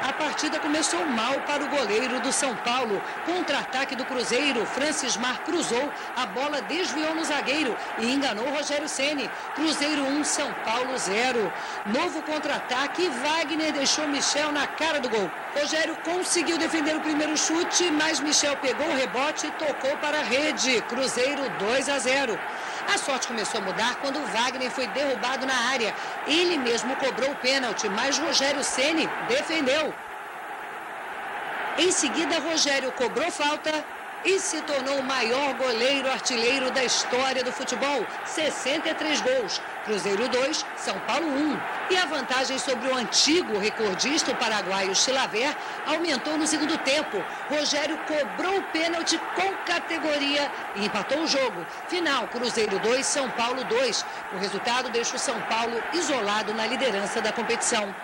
A partida começou mal para o goleiro do São Paulo. Contra-ataque do Cruzeiro, Francis Mar cruzou, a bola desviou no zagueiro e enganou Rogério Ceni. Cruzeiro 1, São Paulo 0. Novo contra-ataque, Wagner deixou Michel na cara do gol. Rogério conseguiu defender o primeiro chute, mas Michel pegou o rebote e tocou para a rede. Cruzeiro 2 a 0. A sorte começou a mudar quando Wagner foi derrubado na área. Ele mesmo cobrou o pênalti, mas Rogério Ceni defendeu. Em seguida, Rogério cobrou falta e se tornou o maior goleiro artilheiro da história do futebol. 63 gols. Cruzeiro 2, São Paulo 1. E a vantagem sobre o antigo recordista, o paraguaio Chilaver, aumentou no segundo tempo. Rogério cobrou o pênalti com categoria e empatou o jogo. Final, Cruzeiro 2, São Paulo 2. O resultado deixa o São Paulo isolado na liderança da competição.